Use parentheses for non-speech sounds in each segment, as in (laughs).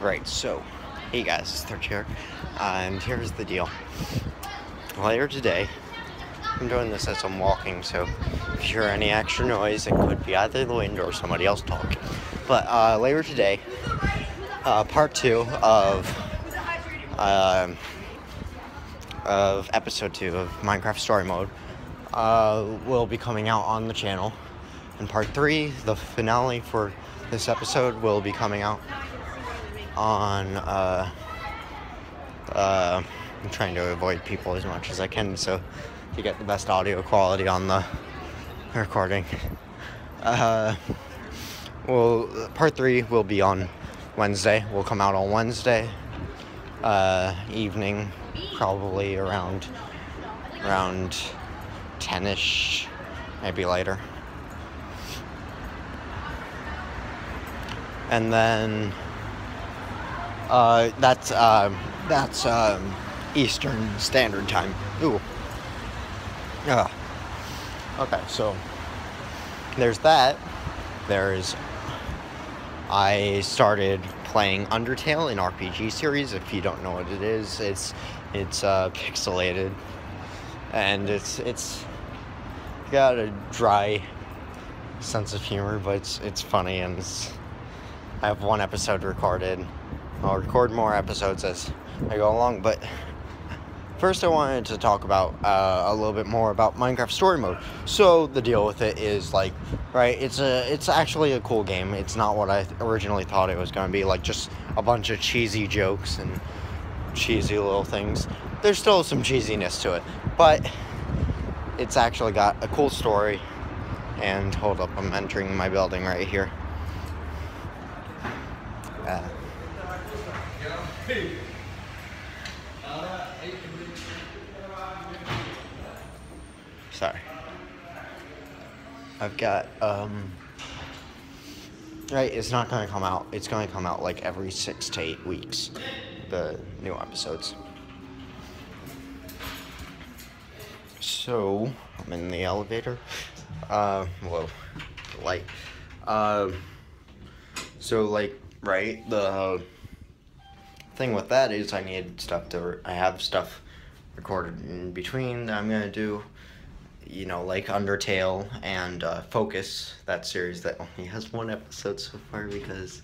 Right, so, hey guys, it's Third Chair, and here's the deal. Later today, I'm doing this as I'm walking, so if you hear any extra noise, it could be either the wind or somebody else talking. But uh, later today, uh, part two of um, of episode two of Minecraft Story Mode uh, will be coming out on the channel, and part three, the finale for this episode, will be coming out on uh, uh, I'm trying to avoid people as much as I can so to get the best audio quality on the recording. Uh, well, part three will be on Wednesday. Will come out on Wednesday uh, evening, probably around around ten-ish, maybe later. And then uh, that's uh, that's um, Eastern Standard Time. Ooh. Yeah. Okay, so there's that. There's I started playing Undertale, an RPG series. If you don't know what it is, it's it's uh, pixelated, and it's it's got a dry sense of humor, but it's it's funny and it's, I have one episode recorded. I'll record more episodes as I go along, but first I wanted to talk about uh, a little bit more about Minecraft Story Mode. So the deal with it is like, right? It's a, it's actually a cool game. It's not what I originally thought it was going to be, like just a bunch of cheesy jokes and cheesy little things. There's still some cheesiness to it, but it's actually got a cool story. And hold up, I'm entering my building right here. Uh, Sorry. I've got, um, right, it's not going to come out. It's going to come out like every six to eight weeks, the new episodes. So, I'm in the elevator. Uh, whoa, light. Uh, so, like, right, the thing with that is I need stuff to, I have stuff recorded in between that I'm going to do you know, like Undertale and uh, Focus, that series that only has one episode so far because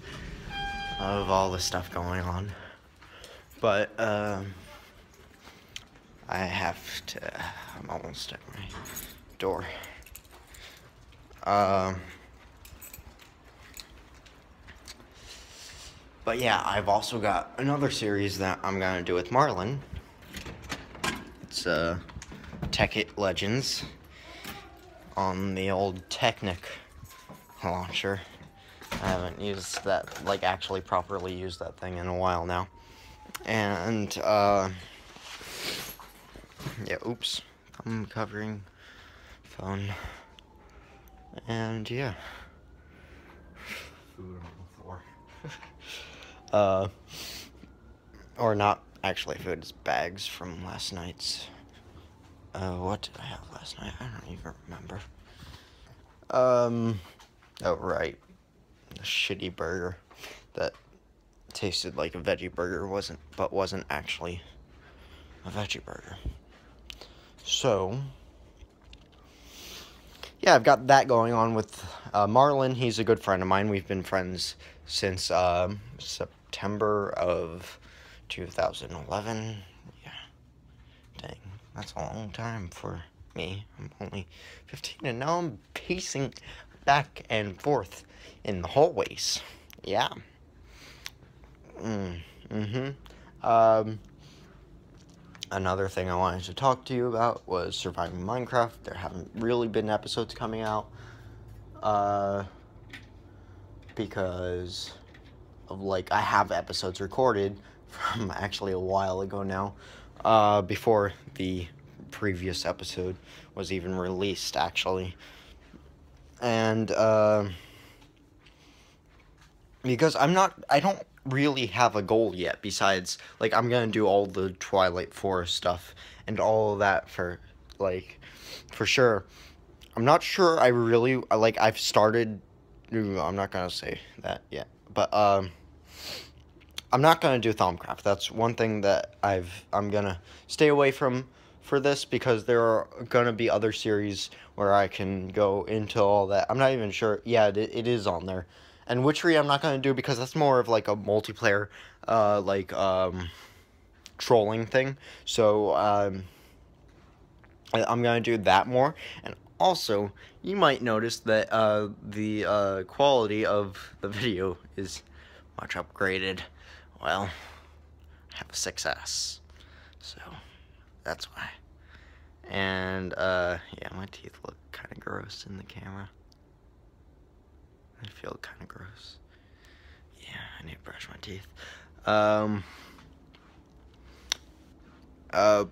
of all the stuff going on. But um, I have to. I'm almost at my door. Um. But yeah, I've also got another series that I'm gonna do with Marlin. It's uh, Tekkit Legends on the old Technic launcher. I haven't used that, like actually properly used that thing in a while now. And, uh, yeah, oops, I'm covering phone. And, yeah. Food on the floor. (laughs) uh, or not actually food, it's bags from last night's uh, what did I have last night? I don't even remember. Um, oh, right. A shitty burger that tasted like a veggie burger wasn't, but wasn't actually a veggie burger. So, yeah, I've got that going on with uh, Marlon. He's a good friend of mine. We've been friends since um, September of 2011. Yeah. Dang. That's a long time for me. I'm only 15 and now I'm pacing back and forth in the hallways. Yeah. Mm, mm-hmm. Um, another thing I wanted to talk to you about was surviving Minecraft. There haven't really been episodes coming out. Uh, because of like I have episodes recorded (laughs) from actually a while ago now uh, before the previous episode was even released, actually. And, uh, because I'm not, I don't really have a goal yet, besides, like, I'm gonna do all the Twilight Forest stuff and all that for, like, for sure. I'm not sure I really, like, I've started, I'm not gonna say that yet, but, um, I'm not gonna do Thaumcraft. That's one thing that I've I'm gonna stay away from for this because there are gonna be other series where I can go into all that. I'm not even sure. Yeah, it, it is on there. And Witchery I'm not gonna do because that's more of like a multiplayer, uh, like um, trolling thing. So um, I'm gonna do that more. And also, you might notice that uh, the uh, quality of the video is much upgraded. Well, I have a 6S, so that's why. And, uh, yeah, my teeth look kind of gross in the camera. I feel kind of gross. Yeah, I need to brush my teeth. Um, uh,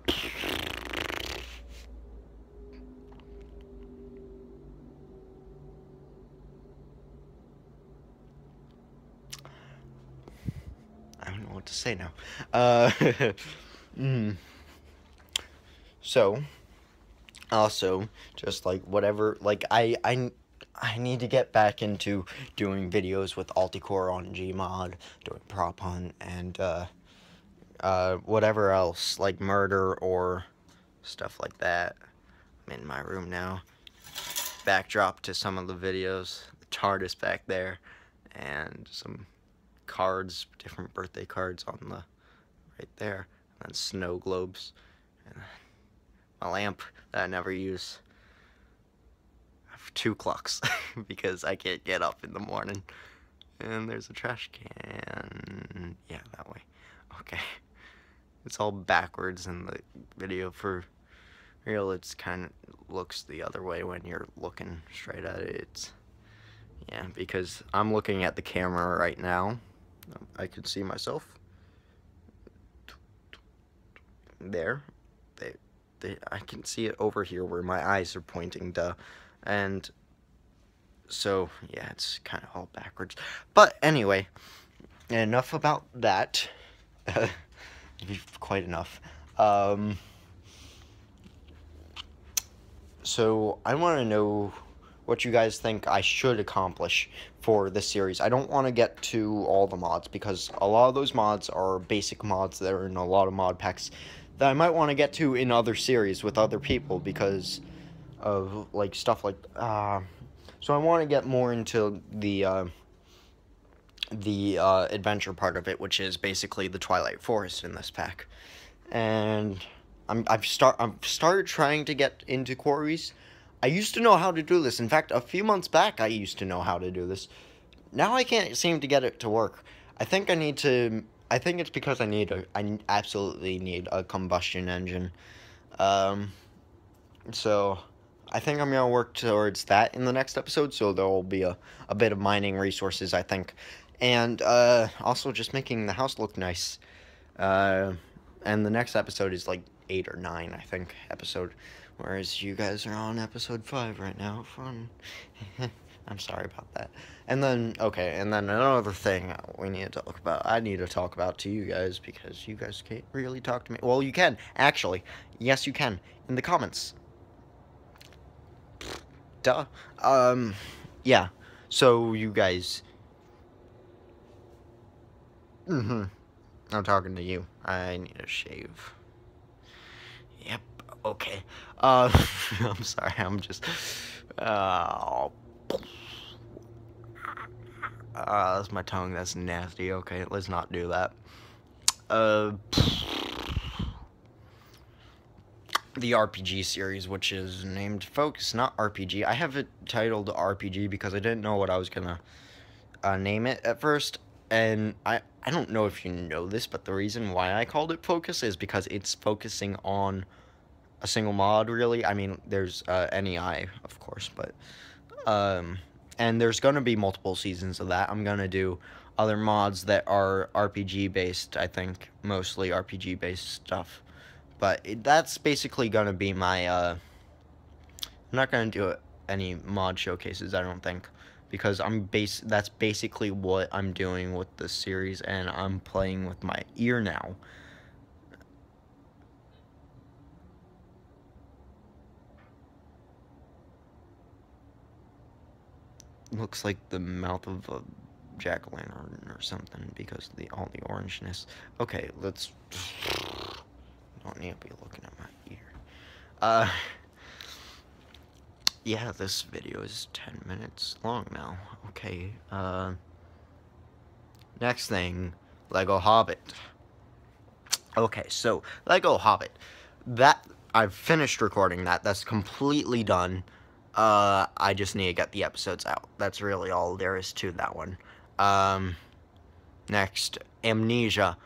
I don't know what to say now. Uh, (laughs) mm. So, also, just like whatever, like I, I, I need to get back into doing videos with Alticore on Gmod, doing prop hunt, and uh, uh, whatever else, like murder or stuff like that. I'm in my room now. Backdrop to some of the videos. The TARDIS back there, and some cards, different birthday cards on the right there, and then snow globes, and a lamp that I never use. Two clocks (laughs) because I can't get up in the morning. And there's a trash can. Yeah, that way. Okay. It's all backwards in the video for real. It's kind of looks the other way when you're looking straight at it. It's yeah, because I'm looking at the camera right now. I can see myself. There. They, they, I can see it over here where my eyes are pointing to. And so, yeah, it's kind of all backwards. But anyway, enough about that. (laughs) Quite enough. Um, so, I want to know what you guys think I should accomplish for this series. I don't want to get to all the mods because a lot of those mods are basic mods that are in a lot of mod packs that I might want to get to in other series with other people because of like stuff like uh, so I want to get more into the uh, the uh, adventure part of it, which is basically the Twilight Forest in this pack, and I'm I've start I've started trying to get into quarries I used to know how to do this. In fact, a few months back, I used to know how to do this. Now I can't seem to get it to work. I think I need to... I think it's because I need a... I absolutely need a combustion engine. Um, so, I think I'm going to work towards that in the next episode, so there will be a, a bit of mining resources, I think. And, uh, also just making the house look nice. Uh, and the next episode is, like, 8 or 9, I think, episode. Whereas you guys are on episode 5 right now. Fun. (laughs) I'm sorry about that. And then, okay, and then another thing we need to talk about. I need to talk about to you guys because you guys can't really talk to me. Well, you can, actually. Yes, you can. In the comments. Duh. Um, yeah. So, you guys... Mm-hmm. I'm talking to you. I need a shave. Yep okay. Uh, (laughs) I'm sorry, I'm just, uh, uh, that's my tongue, that's nasty, okay, let's not do that. Uh, the RPG series, which is named Focus, not RPG. I have it titled RPG because I didn't know what I was gonna uh, name it at first, and I, I don't know if you know this, but the reason why I called it Focus is because it's focusing on a single mod really. I mean, there's uh, NEI, of course, but um, and there's gonna be multiple seasons of that. I'm gonna do other mods that are RPG based. I think mostly RPG based stuff, but it, that's basically gonna be my. Uh, I'm not gonna do any mod showcases. I don't think because I'm base. That's basically what I'm doing with the series, and I'm playing with my ear now. looks like the mouth of a jack-o'-lantern or something because the all the orangeness. Okay, let's... Don't need to be looking at my ear. Uh... Yeah, this video is 10 minutes long now. Okay, uh... Next thing, Lego Hobbit. Okay, so, Lego Hobbit. That, I've finished recording that. That's completely done. Uh, I just need to get the episodes out. That's really all there is to that one. Um, next, Amnesia.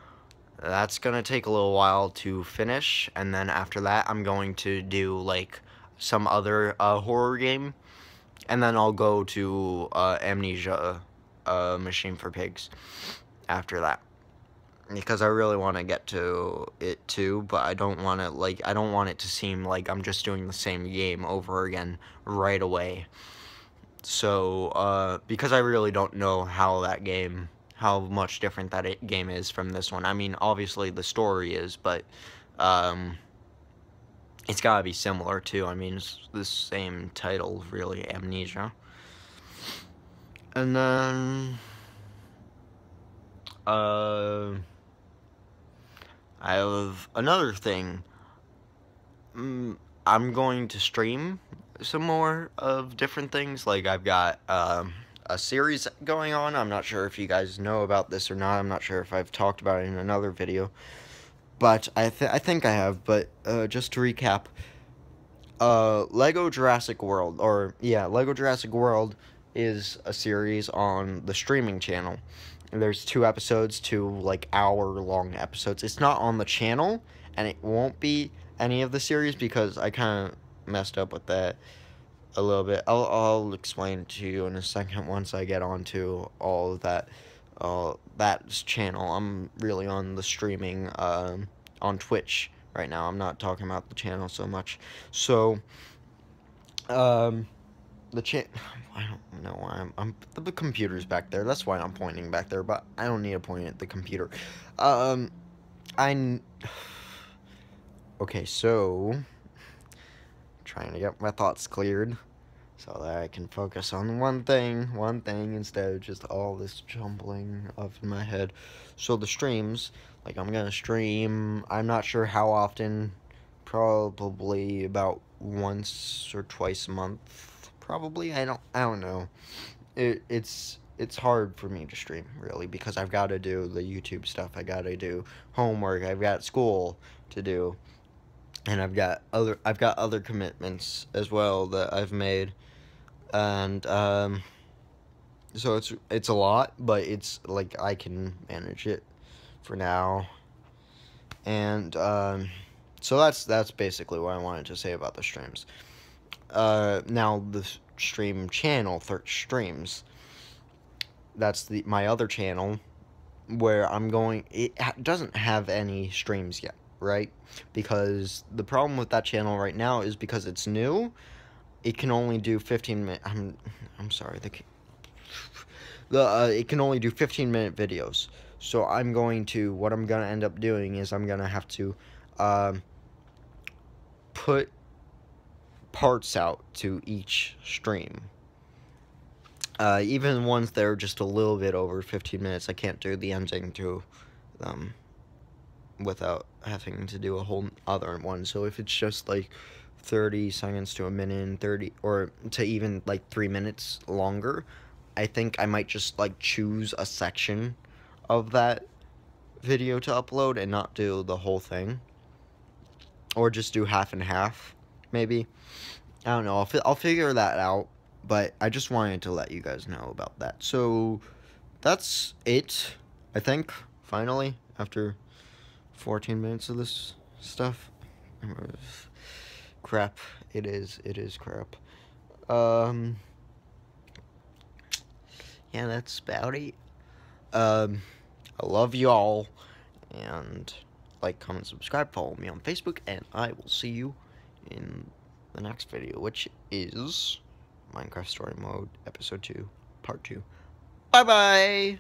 That's gonna take a little while to finish, and then after that, I'm going to do, like, some other, uh, horror game, and then I'll go to, uh, Amnesia, uh, Machine for Pigs after that because I really want to get to it too, but I don't want to, like, I don't want it to seem like I'm just doing the same game over again right away. So, uh, because I really don't know how that game, how much different that game is from this one. I mean, obviously the story is, but, um, it's gotta be similar too. I mean, it's the same title, really, Amnesia. And then, uh... I have another thing. Mm, I'm going to stream some more of different things. Like, I've got um, a series going on. I'm not sure if you guys know about this or not. I'm not sure if I've talked about it in another video. But I, th I think I have. But uh, just to recap, uh, Lego Jurassic World, or yeah, Lego Jurassic World is a series on the streaming channel. There's two episodes, two like hour long episodes. It's not on the channel, and it won't be any of the series because I kind of messed up with that a little bit. I'll, I'll explain to you in a second once I get onto all of that. Uh, that channel. I'm really on the streaming um, on Twitch right now. I'm not talking about the channel so much. So, um, the cha- (sighs) I don't know why I'm, I'm the computer's back there. That's why I'm pointing back there, but I don't need to point at the computer. Um, I (sighs) okay, so trying to get my thoughts cleared so that I can focus on one thing, one thing instead of just all this jumbling of in my head. So the streams, like I'm gonna stream. I'm not sure how often. Probably about once or twice a month probably. I don't I don't know. It it's it's hard for me to stream really because I've got to do the YouTube stuff. I got to do homework. I've got school to do. And I've got other I've got other commitments as well that I've made. And um so it's it's a lot, but it's like I can manage it for now. And um so that's that's basically what I wanted to say about the streams uh, now the stream channel, Third Streams, that's the my other channel, where I'm going, it doesn't have any streams yet, right? Because the problem with that channel right now is because it's new, it can only do 15 minute, I'm, I'm sorry, the, the, uh, it can only do 15 minute videos. So I'm going to, what I'm going to end up doing is I'm going to have to, um, put parts out to each stream. Uh, even ones that are just a little bit over 15 minutes, I can't do the ending to them without having to do a whole other one. So if it's just like 30 seconds to a minute and 30, or to even like 3 minutes longer, I think I might just like choose a section of that video to upload and not do the whole thing. Or just do half and half maybe. I don't know. I'll, fi I'll figure that out. But I just wanted to let you guys know about that. So, that's it, I think, finally, after 14 minutes of this stuff. Crap. It is. It is crap. Um, yeah, that's about it. Um, I love you all. And like, comment, subscribe, follow me on Facebook, and I will see you in the next video, which is Minecraft Story Mode Episode 2, Part 2. Bye-bye!